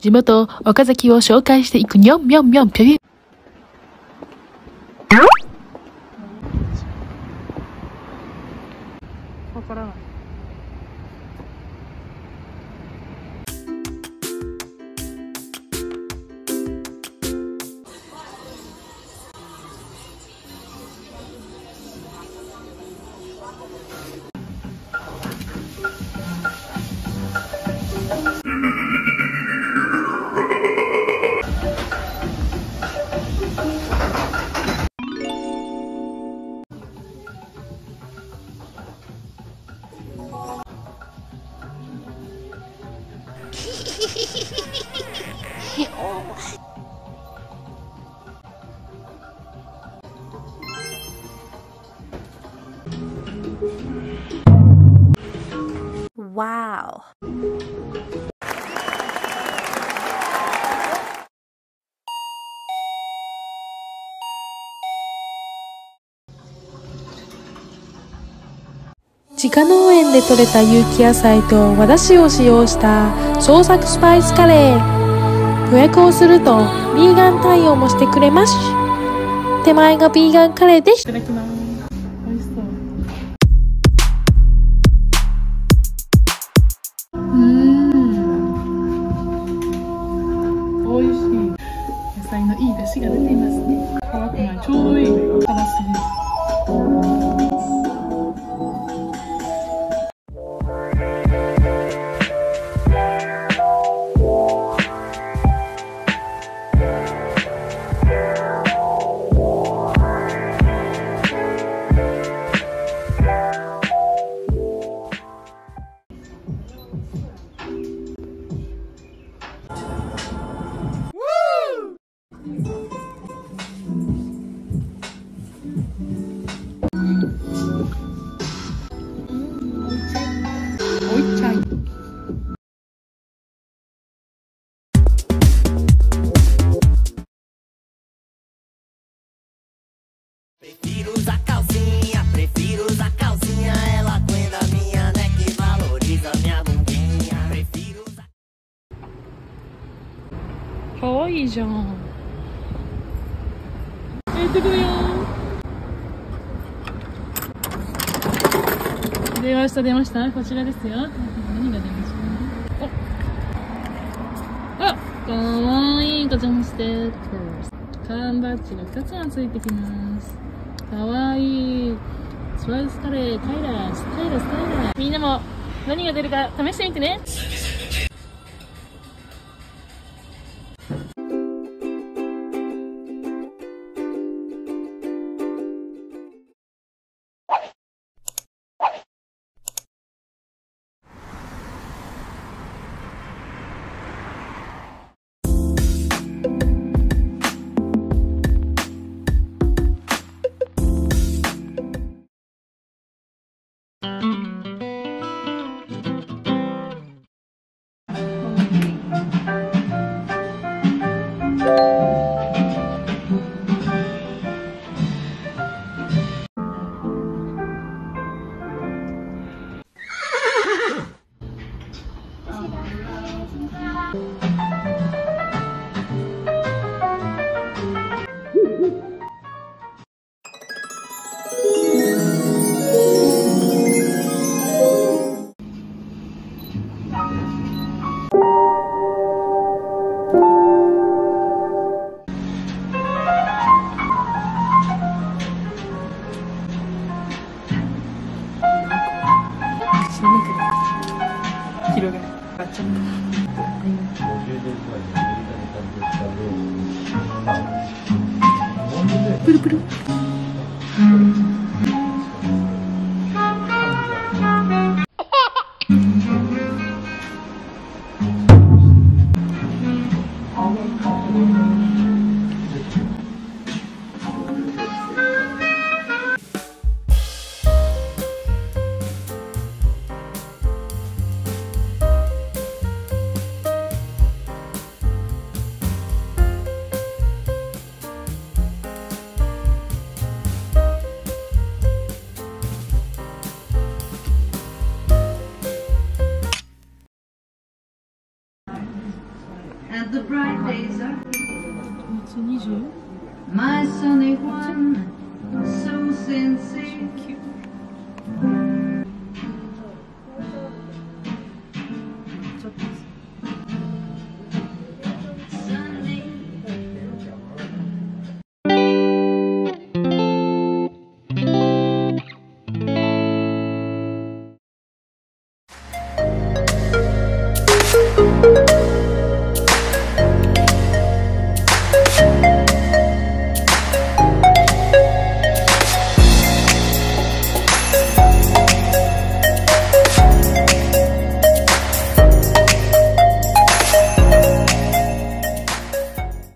地元、岡崎を紹介していくにょんみょんみょんぴょびわからない。Wow. 自家農園で採れた有機野菜と和だしを使用した創作スパイスカレー予約をするとビーガン対応もしてくれます手前がビーガンカレーですいただきます。美味しそう。うん。美味しい。野菜のいい出汁が出ていますね。ちょうどいいいいじゃん。え、出てくるよ出ました、出ました。こちらですよ。何が出ましたあ、かわいい。こちらのステップ。缶バッジが2つがついてきます。かわいい。スパイスカレー、タイラー、スタイラー、スタイラー。みんなも何が出るか試してみてね。広がる。バッチャン。プルプル。My sunny one, so sincere.